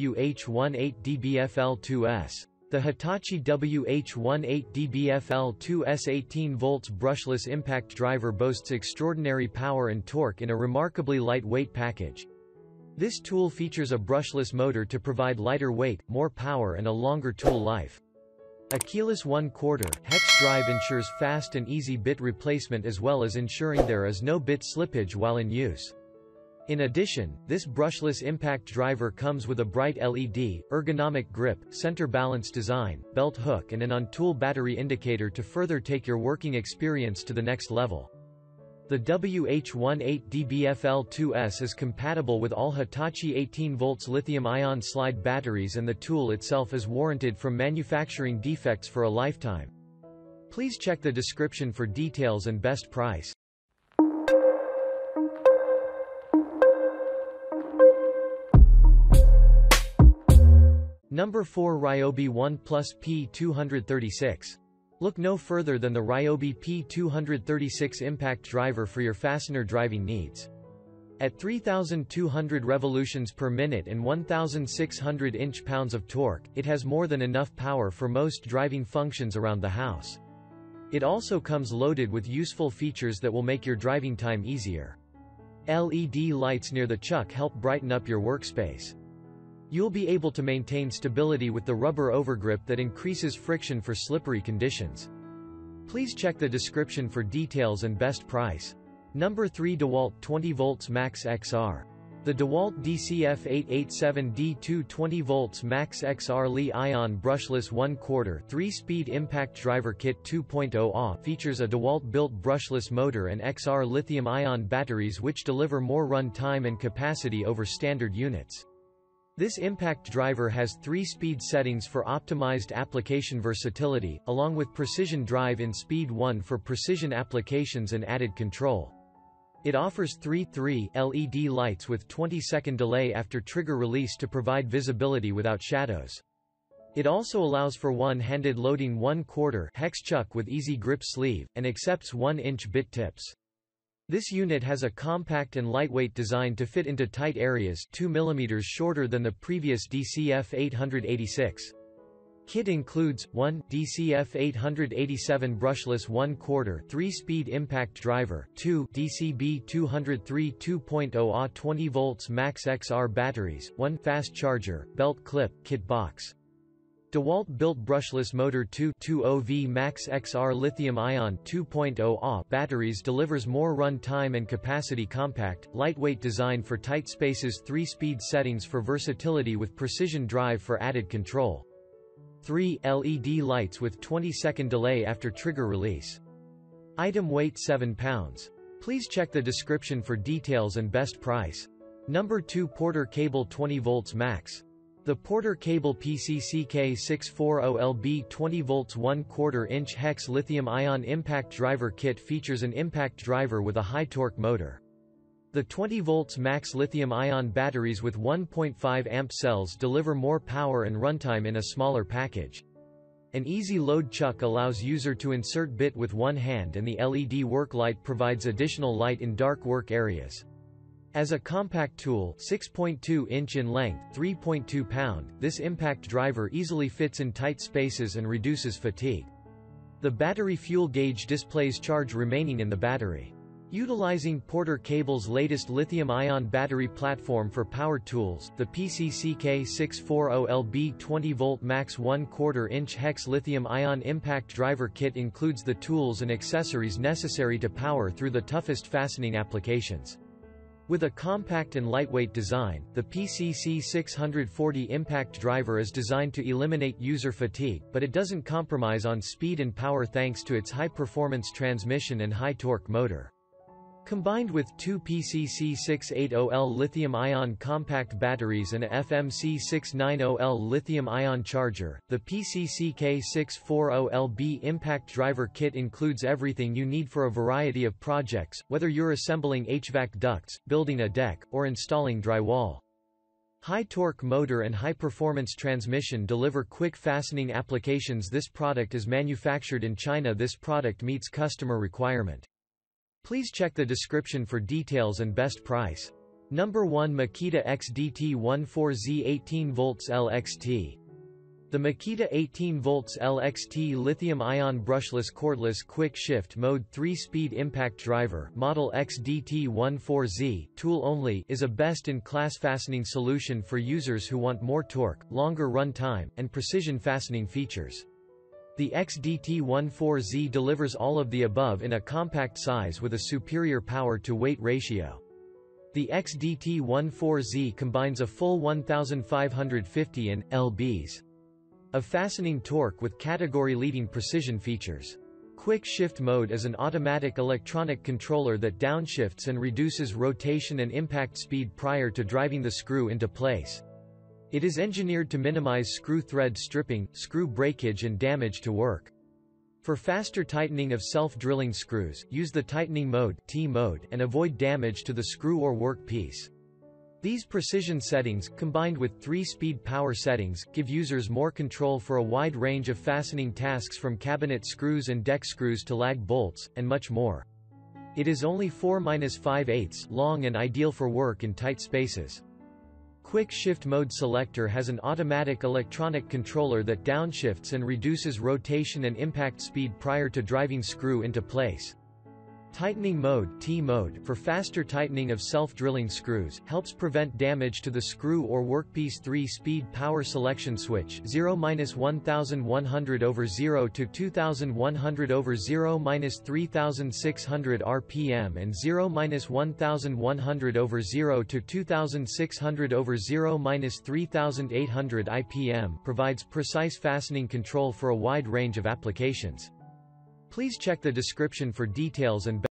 WH18DBFL2S. The Hitachi WH18DBFL2S 18 volts brushless impact driver boasts extraordinary power and torque in a remarkably lightweight package. This tool features a brushless motor to provide lighter weight, more power and a longer tool life. A keyless 1 quarter hex drive ensures fast and easy bit replacement as well as ensuring there is no bit slippage while in use. In addition, this brushless impact driver comes with a bright LED, ergonomic grip, center balance design, belt hook and an on-tool battery indicator to further take your working experience to the next level. The WH18DBFL2S is compatible with all Hitachi 18 volts lithium-ion slide batteries and the tool itself is warranted from manufacturing defects for a lifetime. Please check the description for details and best price. Number 4 Ryobi 1 Plus P236. Look no further than the Ryobi P236 impact driver for your fastener driving needs. At 3,200 revolutions per minute and 1,600 inch-pounds of torque, it has more than enough power for most driving functions around the house. It also comes loaded with useful features that will make your driving time easier. LED lights near the chuck help brighten up your workspace. You'll be able to maintain stability with the rubber overgrip that increases friction for slippery conditions. Please check the description for details and best price. Number 3 DeWalt 20 volts Max XR. The DeWalt DCF887D2 20 volts Max XR Li-ion brushless 1 quarter 3-speed impact driver kit 2.0 AH features a DeWalt-built brushless motor and XR lithium-ion batteries which deliver more run time and capacity over standard units. This impact driver has three speed settings for optimized application versatility, along with precision drive in speed 1 for precision applications and added control. It offers three 3 LED lights with 20-second delay after trigger release to provide visibility without shadows. It also allows for one-handed loading 1 quarter hex chuck with easy grip sleeve, and accepts 1-inch bit tips. This unit has a compact and lightweight design to fit into tight areas 2 mm shorter than the previous DCF 886. Kit includes 1 DCF 887 brushless 1 quarter 3-speed impact driver, 2 DCB 203 2.0 AH 20 volts Max XR batteries, 1 fast charger, belt clip, kit box. DeWalt built brushless motor 2 20V Max XR lithium-ion 2.0 AH batteries delivers more run time and capacity compact, lightweight design for tight spaces 3-speed settings for versatility with precision drive for added control. 3 LED lights with 20-second delay after trigger release. Item weight 7 pounds. Please check the description for details and best price. Number 2 Porter Cable 20 volts max. The Porter Cable PCCK640LB 20 volts 1 quarter inch hex lithium-ion impact driver kit features an impact driver with a high torque motor. The 20 volts max lithium-ion batteries with 1.5 amp cells deliver more power and runtime in a smaller package. An easy load chuck allows user to insert bit with one hand and the LED work light provides additional light in dark work areas. As a compact tool 6.2 inch in length, 3.2 pound, this impact driver easily fits in tight spaces and reduces fatigue. The battery fuel gauge displays charge remaining in the battery. Utilizing Porter Cable's latest lithium-ion battery platform for power tools, the PCCK640LB 20V Max 1 quarter inch hex lithium-ion impact driver kit includes the tools and accessories necessary to power through the toughest fastening applications. With a compact and lightweight design, the PCC 640 impact driver is designed to eliminate user fatigue, but it doesn't compromise on speed and power thanks to its high-performance transmission and high-torque motor. Combined with two PCC680L lithium-ion compact batteries and a FMC690L lithium-ion charger, the PCCK640LB impact driver kit includes everything you need for a variety of projects, whether you're assembling HVAC ducts, building a deck, or installing drywall. High-torque motor and high-performance transmission deliver quick fastening applications This product is manufactured in China This product meets customer requirement. Please check the description for details and best price. Number 1 Makita XDT14Z 18 volts LXT the Makita 18 volts LXT lithium-ion brushless cordless quick shift mode 3-speed impact driver model XDT14Z tool only is a best-in-class fastening solution for users who want more torque, longer run time, and precision fastening features. The XDT14Z delivers all of the above in a compact size with a superior power-to-weight ratio. The XDT14Z combines a full 1550 N, lbs of fastening torque with category-leading precision features. Quick Shift Mode is an automatic electronic controller that downshifts and reduces rotation and impact speed prior to driving the screw into place. It is engineered to minimize screw thread stripping, screw breakage and damage to work. For faster tightening of self-drilling screws, use the tightening mode, T mode and avoid damage to the screw or work piece. These precision settings, combined with three-speed power settings, give users more control for a wide range of fastening tasks from cabinet screws and deck screws to lag bolts, and much more. It is only 4-5 eighths long and ideal for work in tight spaces. Quick Shift Mode Selector has an automatic electronic controller that downshifts and reduces rotation and impact speed prior to driving screw into place. Tightening mode, T mode for faster tightening of self-drilling screws, helps prevent damage to the screw or workpiece 3-speed power selection switch 0-1100 over 0 to 2100 over 0-3600 RPM and 0-1100 over 0 to 2600 over 0-3800 IPM provides precise fastening control for a wide range of applications. Please check the description for details and